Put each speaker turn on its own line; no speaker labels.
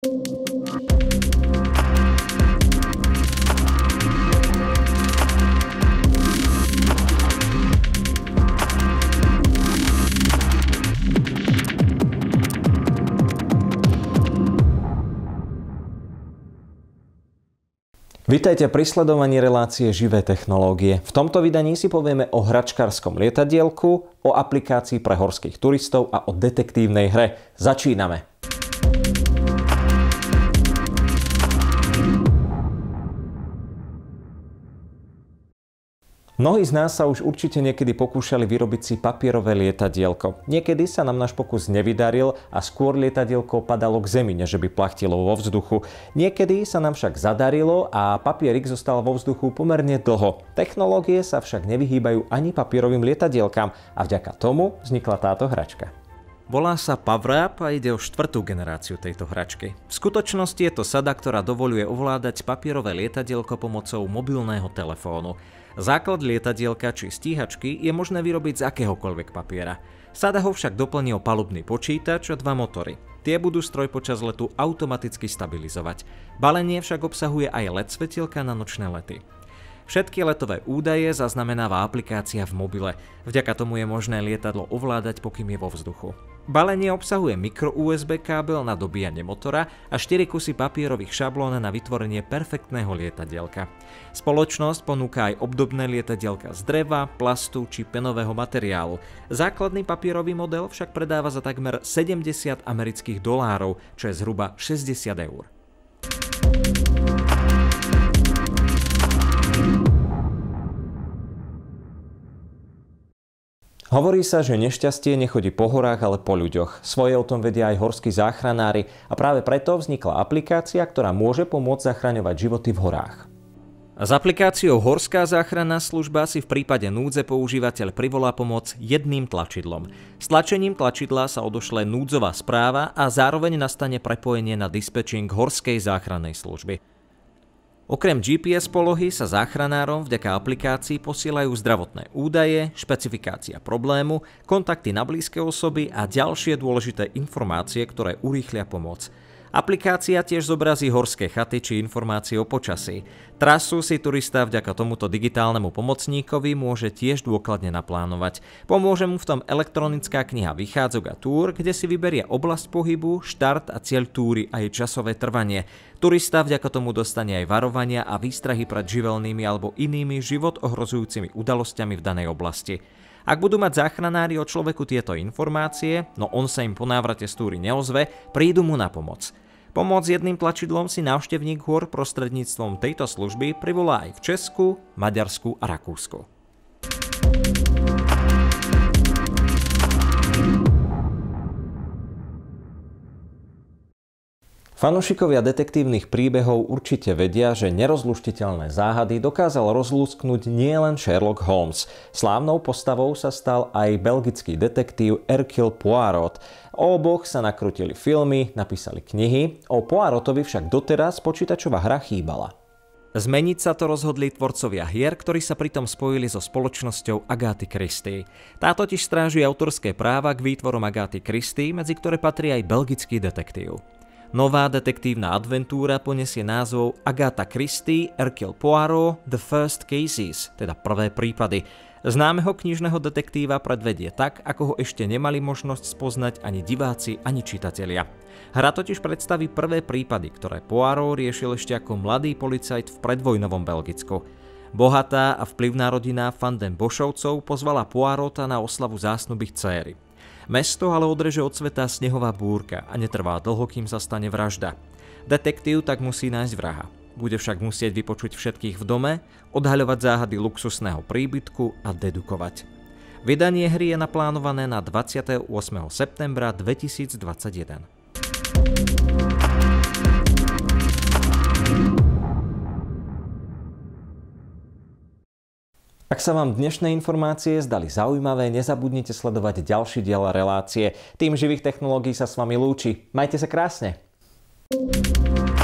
Vítajte pri sledovaní relácie Živé technológie. V tomto vydaní si povieme o hračkárskom lietadielku, o aplikácii pre horských turistov a o detektívnej hre. Začíname! Mnohí z nás sa už určite niekedy pokúšali vyrobiť si papierové lietadielko. Niekedy sa nám náš pokus nevydaril a skôr lietadielko padalo k zemi, než by plachtilo vo vzduchu. Niekedy sa nám však zadarilo a papierik zostal vo vzduchu pomerne dlho. Technológie sa však nevyhýbajú ani papierovým lietadielkám a vďaka tomu vznikla táto hračka. Volá sa PowerUp a ide o štvrtú generáciu tejto hračky. V skutočnosti je to sada, ktorá dovoluje ovládať papierové lietadielko pomocou mobilného telefónu. Základ lietadielka či stíhačky je možné vyrobiť z akéhokoľvek papiera. Sada ho však doplnil palubný počítač a dva motory. Tie budú stroj počas letu automaticky stabilizovať. Balenie však obsahuje aj LED svetielka na nočné lety. Všetky letové údaje zaznamenáva aplikácia v mobile. Vďaka tomu je možné lietadlo ovládať, pokým je vo vzduchu. Balenie obsahuje mikro USB kábel na dobíjanie motora a 4 kusy papierových šablón na vytvorenie perfektného lietadielka. Spoločnosť ponúka aj obdobné lietadielka z dreva, plastu či penového materiálu. Základný papierový model však predáva za takmer 70 amerických dolárov, čo je zhruba 60 eur. Hovorí sa, že nešťastie nechodí po horách, ale po ľuďoch. Svoje o tom vedia aj horskí záchranári a práve preto vznikla aplikácia, ktorá môže pomôcť zachraňovať životy v horách. S aplikáciou Horská záchranná služba si v prípade núdze používateľ privolá pomoc jedným tlačidlom. S tlačením tlačidla sa odošle núdzová správa a zároveň nastane prepojenie na dispečing Horskej záchrannej služby. Okrem GPS polohy sa záchranárom vďaka aplikácii posielajú zdravotné údaje, špecifikácia problému, kontakty na blízke osoby a ďalšie dôležité informácie, ktoré urýchlia pomoc. Aplikácia tiež zobrazí horské chaty či informácie o počasí. Trasu si turista vďaka tomuto digitálnemu pomocníkovi môže tiež dôkladne naplánovať. Pomôže mu v tom elektronická kniha Vychádzok a túr, kde si vyberie oblasť pohybu, štart a cieľ túry a jej časové trvanie. Turista vďaka tomu dostane aj varovania a výstrahy pred živelnými alebo inými život ohrozujúcimi udalosťami v danej oblasti. Ak budú mať záchranári o človeku tieto informácie, no on sa im po návrate z túry neozve, prídu mu na pomoc. Pomoc jedným tlačidlom si návštevník hôr prostredníctvom tejto služby privolá aj v Česku, Maďarsku a Rakúsku. Fanúšikovia detektívnych príbehov určite vedia, že nerozluštiteľné záhady dokázal rozlúsknuť nielen Sherlock Holmes. Slávnou postavou sa stal aj belgický detektív Hercule Poirot. O oboch sa nakrutili filmy, napísali knihy, o Poirotovi však doteraz počítačová hra chýbala. Zmeniť sa to rozhodli tvorcovia hier, ktorí sa pritom spojili so spoločnosťou Agáty Christie. Tá totiž stráži autorské práva k výtvorom Agáty Christie, medzi ktoré patrí aj belgický detektív. Nová detektívna adventúra poniesie názov Agatha Christie, Hercule Poirot, The First Cases, teda prvé prípady. Známeho knižného detektíva predvedie tak, ako ho ešte nemali možnosť spoznať ani diváci, ani čitatelia. Hra totiž predstaví prvé prípady, ktoré Poirot riešil ešte ako mladý policajt v predvojnovom Belgicku. Bohatá a vplyvná rodina Fanden Bošovcov pozvala Poirota na oslavu zásnuby céry. Mesto ale odreže od sveta snehová búrka a netrvá dlho, kým sa stane vražda. Detektív tak musí nájsť vraha. Bude však musieť vypočuť všetkých v dome, odhaľovať záhady luxusného príbytku a dedukovať. Vydanie hry je naplánované na 28. septembra 2021. Ak sa vám dnešné informácie zdali zaujímavé, nezabudnite sledovať ďalší diel relácie. Tým živých technológií sa s vami lúči. Majte sa krásne. thank you